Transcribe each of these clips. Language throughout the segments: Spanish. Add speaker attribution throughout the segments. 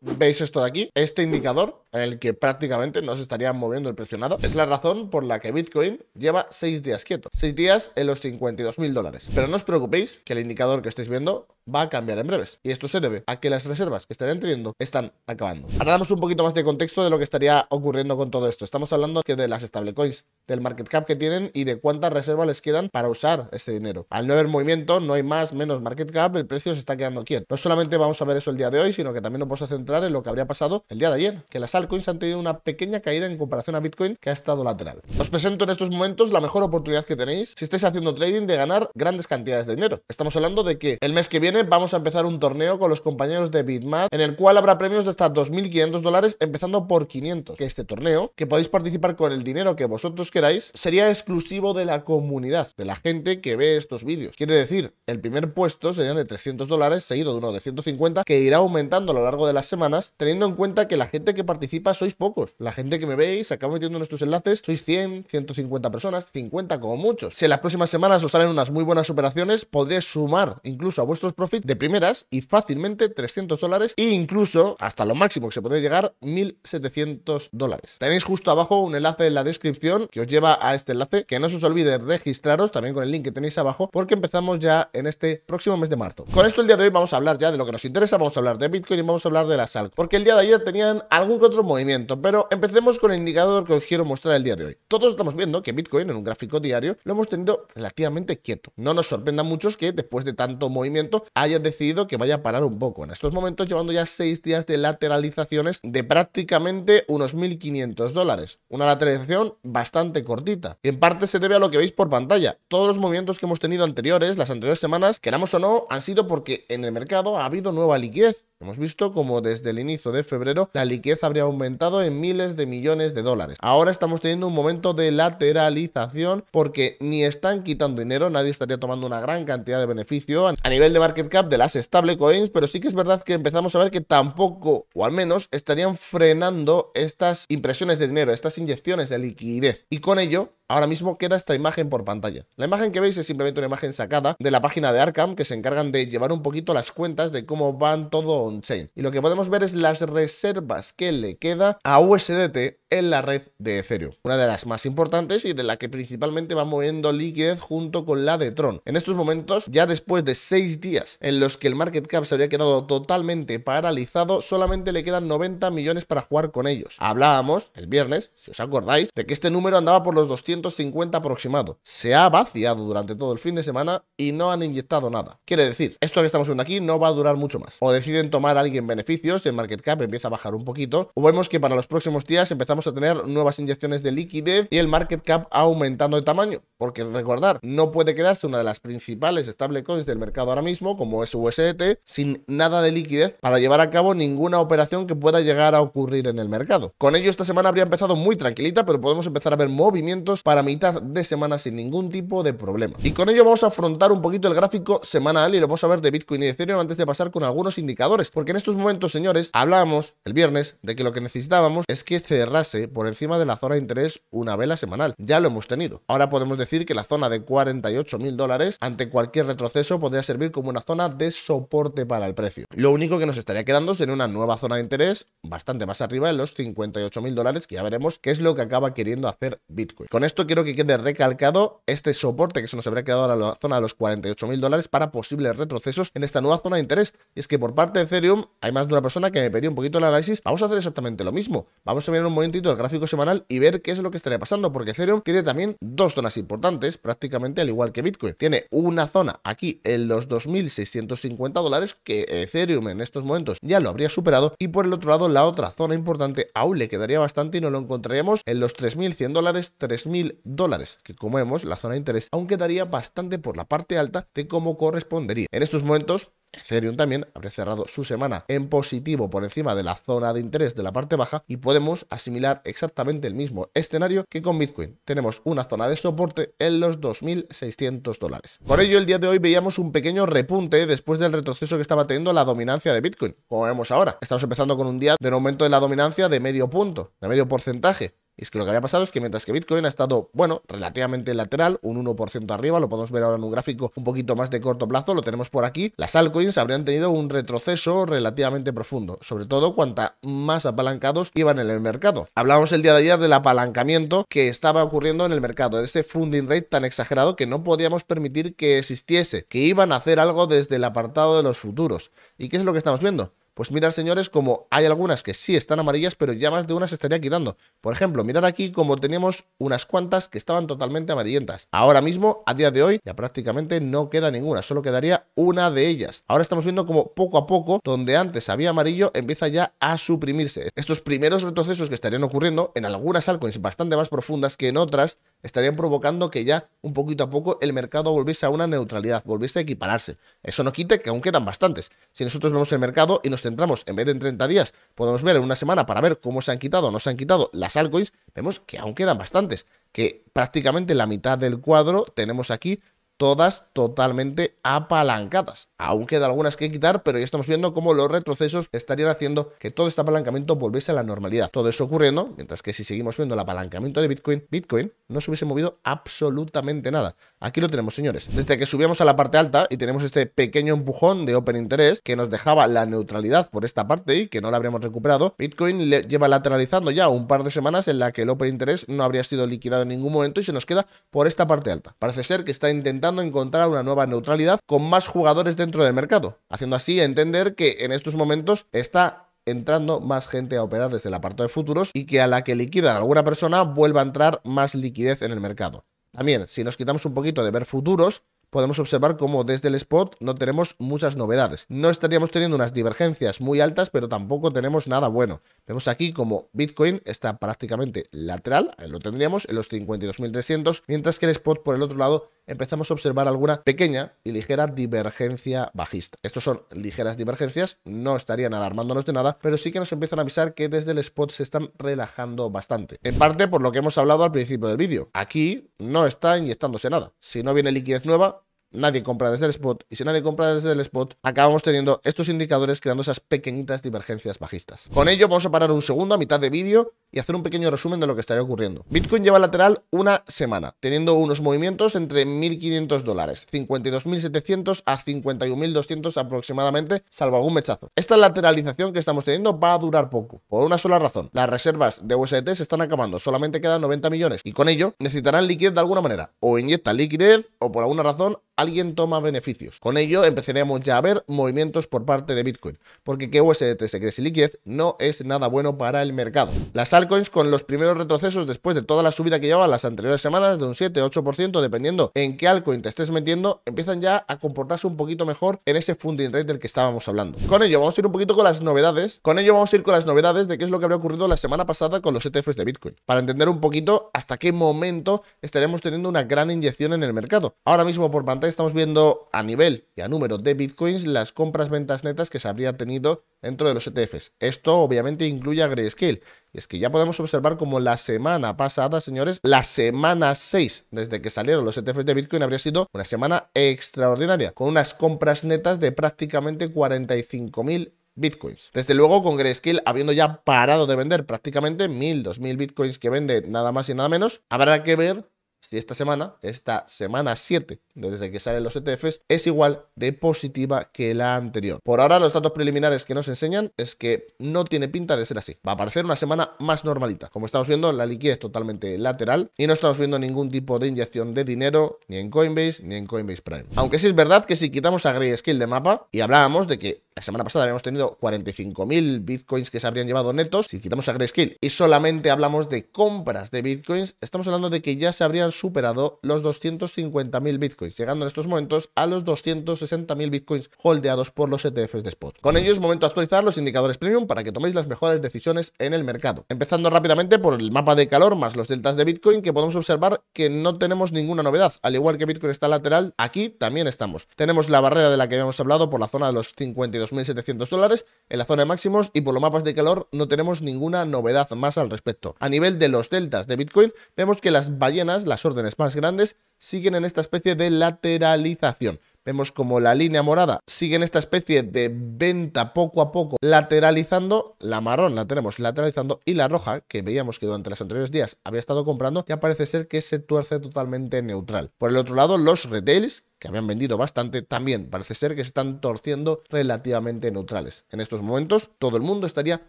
Speaker 1: ¿Veis esto de aquí? Este indicador, en el que prácticamente no se estaría moviendo el precio nada, es la razón por la que Bitcoin lleva 6 días quieto. 6 días en los 52 mil dólares. Pero no os preocupéis que el indicador que estáis viendo va a cambiar en breves. Y esto se debe a que las reservas que estarían teniendo están acabando. Ahora damos un poquito más de contexto de lo que estaría ocurriendo con todo esto. Estamos hablando que de las stablecoins, del market cap que tienen y de cuántas reservas les quedan para usar este dinero. Al no haber movimiento, no hay más, menos market cap, el precio se está quedando quieto. No solamente vamos a ver eso el día de hoy, sino que también nos vamos a centrar en lo que habría pasado el día de ayer, que las altcoins han tenido una pequeña caída en comparación a Bitcoin que ha estado lateral. Os presento en estos momentos la mejor oportunidad que tenéis si estáis haciendo trading de ganar grandes cantidades de dinero. Estamos hablando de que el mes que viene vamos a empezar un torneo con los compañeros de Bitmat en el cual habrá premios de hasta 2.500 dólares empezando por 500. Que este torneo, que podéis participar con el dinero que vosotros queráis, sería exclusivo de la comunidad, de la gente que ve estos vídeos. Quiere decir, el primer puesto sería de 300 dólares, seguido de uno de 150, que irá aumentando a lo largo de las semanas, teniendo en cuenta que la gente que participa sois pocos. La gente que me veis, acabo metiendo en estos enlaces, sois 100, 150 personas, 50 como muchos. Si en las próximas semanas os salen unas muy buenas operaciones, podréis sumar incluso a vuestros profits de primeras y fácilmente 300 dólares e incluso hasta lo máximo que se puede llegar 1700 dólares. Tenéis justo abajo un enlace en la descripción que os lleva a este enlace, que no se os olvide registraros también con el link que tenéis abajo porque empezamos ya en este próximo mes de marzo. Con esto el día de hoy vamos a hablar ya de lo que nos interesa, vamos a hablar de Bitcoin y vamos a hablar de la SALC, porque el día de ayer tenían algún que otro movimiento, pero empecemos con el indicador que os quiero mostrar el día de hoy. Todos estamos viendo que Bitcoin en un gráfico diario lo hemos tenido relativamente quieto. No nos sorprenda muchos que después de tanto movimiento haya decidido que vaya a parar un poco. En estos momentos llevando ya 6 días de lateralizaciones de prácticamente unos 1.500 dólares. Una lateralización bastante cortita. En parte se debe a lo que veis por pantalla. Todos los movimientos que hemos tenido anteriores, las anteriores semanas, queramos o no, han sido porque en el mercado ha habido nueva liquidez. Hemos visto como desde el inicio de febrero la liquidez habría aumentado en miles de millones de dólares. Ahora estamos teniendo un momento de lateralización porque ni están quitando dinero, nadie estaría tomando una gran cantidad de beneficio a nivel de market cap de las stablecoins, pero sí que es verdad que empezamos a ver que tampoco, o al menos, estarían frenando estas impresiones de dinero, estas inyecciones de liquidez. Y con ello ahora mismo queda esta imagen por pantalla. La imagen que veis es simplemente una imagen sacada de la página de Arkham que se encargan de llevar un poquito las cuentas de cómo van todo on-chain. Y lo que podemos ver es las reservas que le queda a USDT en la red de Ethereum, una de las más importantes y de la que principalmente va moviendo liquidez junto con la de Tron. En estos momentos, ya después de 6 días en los que el market cap se habría quedado totalmente paralizado, solamente le quedan 90 millones para jugar con ellos. Hablábamos el viernes, si os acordáis, de que este número andaba por los 250 aproximado. Se ha vaciado durante todo el fin de semana y no han inyectado nada. Quiere decir, esto que estamos viendo aquí no va a durar mucho más. O deciden tomar a alguien beneficios, el market cap empieza a bajar un poquito, o vemos que para los próximos días empezamos a tener nuevas inyecciones de liquidez y el market cap aumentando de tamaño. Porque recordar, no puede quedarse una de las principales stablecoins del mercado ahora mismo, como es USDT, sin nada de liquidez para llevar a cabo ninguna operación que pueda llegar a ocurrir en el mercado. Con ello, esta semana habría empezado muy tranquilita, pero podemos empezar a ver movimientos para mitad de semana sin ningún tipo de problema. Y con ello vamos a afrontar un poquito el gráfico semanal y lo vamos a ver de Bitcoin y de Ethereum antes de pasar con algunos indicadores. Porque en estos momentos, señores, hablábamos el viernes de que lo que necesitábamos es que cerrase por encima de la zona de interés una vela semanal. Ya lo hemos tenido. Ahora podemos decir que la zona de 48 mil dólares ante cualquier retroceso podría servir como una zona de soporte para el precio. Lo único que nos estaría quedando sería una nueva zona de interés bastante más arriba de los 58 mil dólares que ya veremos qué es lo que acaba queriendo hacer Bitcoin. Esto quiero que quede recalcado este soporte que se nos habría quedado a la zona de los 48 mil dólares para posibles retrocesos en esta nueva zona de interés. Y es que por parte de Ethereum hay más de una persona que me pidió un poquito el análisis. Vamos a hacer exactamente lo mismo. Vamos a ver un momento el gráfico semanal y ver qué es lo que estaría pasando, porque Ethereum tiene también dos zonas importantes, prácticamente al igual que Bitcoin. Tiene una zona aquí en los 2.650 dólares, que Ethereum en estos momentos ya lo habría superado, y por el otro lado la otra zona importante aún le quedaría bastante y no lo encontraríamos en los 3.100 dólares, 3.000 dólares, que como vemos la zona de interés aún quedaría bastante por la parte alta de cómo correspondería. En estos momentos Ethereum también habría cerrado su semana en positivo por encima de la zona de interés de la parte baja y podemos asimilar exactamente el mismo escenario que con Bitcoin. Tenemos una zona de soporte en los 2.600 dólares. Por ello, el día de hoy veíamos un pequeño repunte después del retroceso que estaba teniendo la dominancia de Bitcoin, como vemos ahora. Estamos empezando con un día de un aumento de la dominancia de medio punto, de medio porcentaje. Es que lo que había pasado es que mientras que Bitcoin ha estado, bueno, relativamente lateral, un 1% arriba, lo podemos ver ahora en un gráfico un poquito más de corto plazo, lo tenemos por aquí, las altcoins habrían tenido un retroceso relativamente profundo, sobre todo cuanta más apalancados iban en el mercado. Hablábamos el día de ayer del apalancamiento que estaba ocurriendo en el mercado, de ese funding rate tan exagerado que no podíamos permitir que existiese, que iban a hacer algo desde el apartado de los futuros. ¿Y qué es lo que estamos viendo? Pues mirad, señores, como hay algunas que sí están amarillas, pero ya más de una se estaría quitando. Por ejemplo, mirad aquí como teníamos unas cuantas que estaban totalmente amarillentas. Ahora mismo, a día de hoy, ya prácticamente no queda ninguna, solo quedaría una de ellas. Ahora estamos viendo como poco a poco, donde antes había amarillo, empieza ya a suprimirse. Estos primeros retrocesos que estarían ocurriendo en algunas altcoins bastante más profundas que en otras, estarían provocando que ya un poquito a poco el mercado volviese a una neutralidad, volviese a equipararse. Eso no quite que aún quedan bastantes. Si nosotros vemos el mercado y nos centramos en de en 30 días, podemos ver en una semana para ver cómo se han quitado o no se han quitado las altcoins, vemos que aún quedan bastantes, que prácticamente la mitad del cuadro tenemos aquí todas totalmente apalancadas. Aún queda algunas que quitar, pero ya estamos viendo cómo los retrocesos estarían haciendo que todo este apalancamiento volviese a la normalidad. Todo eso ocurriendo, mientras que si seguimos viendo el apalancamiento de Bitcoin, Bitcoin no se hubiese movido absolutamente nada. Aquí lo tenemos, señores. Desde que subíamos a la parte alta y tenemos este pequeño empujón de Open Interest que nos dejaba la neutralidad por esta parte y que no la habríamos recuperado, Bitcoin le lleva lateralizando ya un par de semanas en la que el Open Interest no habría sido liquidado en ningún momento y se nos queda por esta parte alta. Parece ser que está intentando encontrar una nueva neutralidad con más jugadores dentro del mercado, haciendo así entender que en estos momentos está entrando más gente a operar desde la parte de futuros y que a la que liquidan alguna persona vuelva a entrar más liquidez en el mercado. También, si nos quitamos un poquito de ver futuros, podemos observar cómo desde el spot no tenemos muchas novedades. No estaríamos teniendo unas divergencias muy altas, pero tampoco tenemos nada bueno. Vemos aquí como Bitcoin está prácticamente lateral, lo tendríamos en los 52.300, mientras que el spot por el otro lado empezamos a observar alguna pequeña y ligera divergencia bajista. Estos son ligeras divergencias, no estarían alarmándonos de nada, pero sí que nos empiezan a avisar que desde el spot se están relajando bastante. En parte por lo que hemos hablado al principio del vídeo. Aquí no está inyectándose nada. Si no viene liquidez nueva, nadie compra desde el spot y si nadie compra desde el spot acabamos teniendo estos indicadores creando esas pequeñitas divergencias bajistas. Con ello vamos a parar un segundo a mitad de vídeo y hacer un pequeño resumen de lo que estaría ocurriendo. Bitcoin lleva lateral una semana, teniendo unos movimientos entre 1.500 dólares, 52.700 a 51.200 aproximadamente, salvo algún mechazo. Esta lateralización que estamos teniendo va a durar poco, por una sola razón. Las reservas de USDT se están acabando, solamente quedan 90 millones y con ello necesitarán liquidez de alguna manera. O inyectan liquidez o por alguna razón alguien toma beneficios. Con ello empezaremos ya a ver movimientos por parte de Bitcoin, porque que USDT se sin liquidez no es nada bueno para el mercado. Las altcoins con los primeros retrocesos después de toda la subida que llevaban las anteriores semanas de un 7-8% dependiendo en qué altcoin te estés metiendo, empiezan ya a comportarse un poquito mejor en ese funding rate del que estábamos hablando. Con ello vamos a ir un poquito con las novedades, con ello vamos a ir con las novedades de qué es lo que habría ocurrido la semana pasada con los ETFs de Bitcoin, para entender un poquito hasta qué momento estaremos teniendo una gran inyección en el mercado. Ahora mismo por pantalla estamos viendo a nivel y a número de bitcoins las compras-ventas netas que se habría tenido dentro de los ETFs. Esto obviamente incluye a Grayscale. Y es que ya podemos observar como la semana pasada, señores, la semana 6 desde que salieron los ETFs de Bitcoin habría sido una semana extraordinaria, con unas compras netas de prácticamente 45.000 bitcoins. Desde luego, con Grayscale habiendo ya parado de vender prácticamente 1000, 2000 bitcoins que vende nada más y nada menos, habrá que ver si esta semana, esta semana 7, desde que salen los ETFs, es igual de positiva que la anterior. Por ahora, los datos preliminares que nos enseñan es que no tiene pinta de ser así. Va a parecer una semana más normalita. Como estamos viendo, la liquidez totalmente lateral y no estamos viendo ningún tipo de inyección de dinero ni en Coinbase ni en Coinbase Prime. Aunque sí es verdad que si quitamos a Grayscale de mapa y hablábamos de que la semana pasada habíamos tenido 45.000 bitcoins que se habrían llevado netos. Si quitamos a Grayscale y solamente hablamos de compras de bitcoins, estamos hablando de que ya se habrían superado los 250.000 bitcoins, llegando en estos momentos a los 260.000 bitcoins holdeados por los ETFs de spot. Con ello es momento de actualizar los indicadores premium para que toméis las mejores decisiones en el mercado. Empezando rápidamente por el mapa de calor más los deltas de bitcoin, que podemos observar que no tenemos ninguna novedad. Al igual que bitcoin está lateral, aquí también estamos. Tenemos la barrera de la que habíamos hablado por la zona de los 52 2.700 dólares en la zona de máximos y por los mapas de calor no tenemos ninguna novedad más al respecto. A nivel de los deltas de Bitcoin, vemos que las ballenas, las órdenes más grandes, siguen en esta especie de lateralización. vemos como la línea morada sigue en esta especie de venta poco a poco lateralizando, la marrón la tenemos lateralizando y la roja, que veíamos que durante los anteriores días había estado comprando, ya parece ser que se tuerce totalmente neutral. Por el otro lado, los retails que habían vendido bastante, también parece ser que se están torciendo relativamente neutrales. En estos momentos, todo el mundo estaría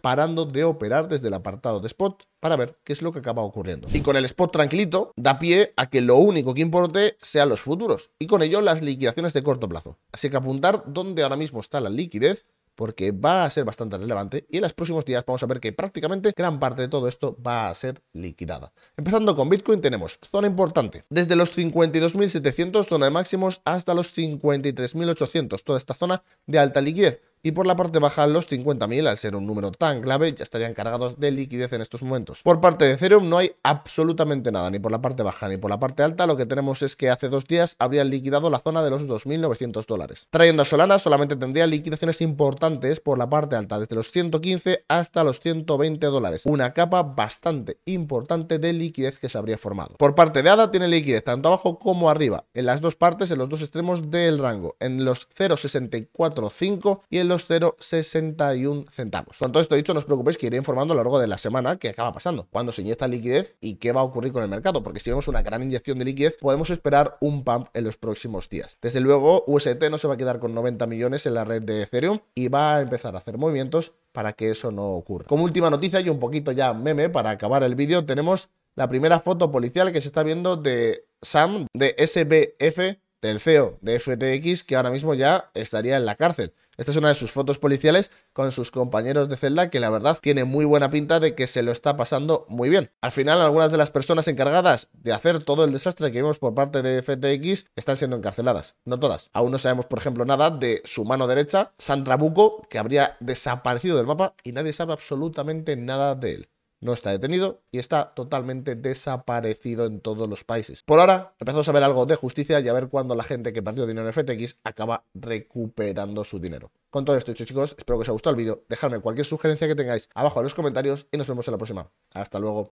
Speaker 1: parando de operar desde el apartado de spot para ver qué es lo que acaba ocurriendo. Y con el spot tranquilito, da pie a que lo único que importe sean los futuros y con ello las liquidaciones de corto plazo. Así que apuntar dónde ahora mismo está la liquidez porque va a ser bastante relevante y en los próximos días vamos a ver que prácticamente gran parte de todo esto va a ser liquidada. Empezando con Bitcoin tenemos zona importante, desde los 52.700 zona de máximos hasta los 53.800, toda esta zona de alta liquidez y por la parte baja los 50.000, al ser un número tan clave, ya estarían cargados de liquidez en estos momentos. Por parte de Ethereum no hay absolutamente nada, ni por la parte baja ni por la parte alta, lo que tenemos es que hace dos días habrían liquidado la zona de los 2.900 dólares. Trayendo a Solana solamente tendría liquidaciones importantes por la parte alta, desde los 115 hasta los 120 dólares, una capa bastante importante de liquidez que se habría formado. Por parte de ADA tiene liquidez tanto abajo como arriba, en las dos partes, en los dos extremos del rango, en los 0.645 y en los 0,61 centavos. Con todo esto dicho, no os preocupéis que iré informando a lo largo de la semana qué acaba pasando, cuando se inyecta liquidez y qué va a ocurrir con el mercado, porque si vemos una gran inyección de liquidez, podemos esperar un pump en los próximos días. Desde luego, UST no se va a quedar con 90 millones en la red de Ethereum y va a empezar a hacer movimientos para que eso no ocurra. Como última noticia y un poquito ya meme para acabar el vídeo, tenemos la primera foto policial que se está viendo de Sam de SBF del CEO de FTX que ahora mismo ya estaría en la cárcel. Esta es una de sus fotos policiales con sus compañeros de celda que la verdad tiene muy buena pinta de que se lo está pasando muy bien. Al final algunas de las personas encargadas de hacer todo el desastre que vimos por parte de FTX están siendo encarceladas. No todas. Aún no sabemos por ejemplo nada de su mano derecha, Sandra Buco, que habría desaparecido del mapa y nadie sabe absolutamente nada de él no está detenido y está totalmente desaparecido en todos los países. Por ahora, empezamos a ver algo de justicia y a ver cuándo la gente que perdió dinero en FTX acaba recuperando su dinero. Con todo esto dicho, chicos, espero que os haya gustado el vídeo. Dejadme cualquier sugerencia que tengáis abajo en los comentarios y nos vemos en la próxima. Hasta luego.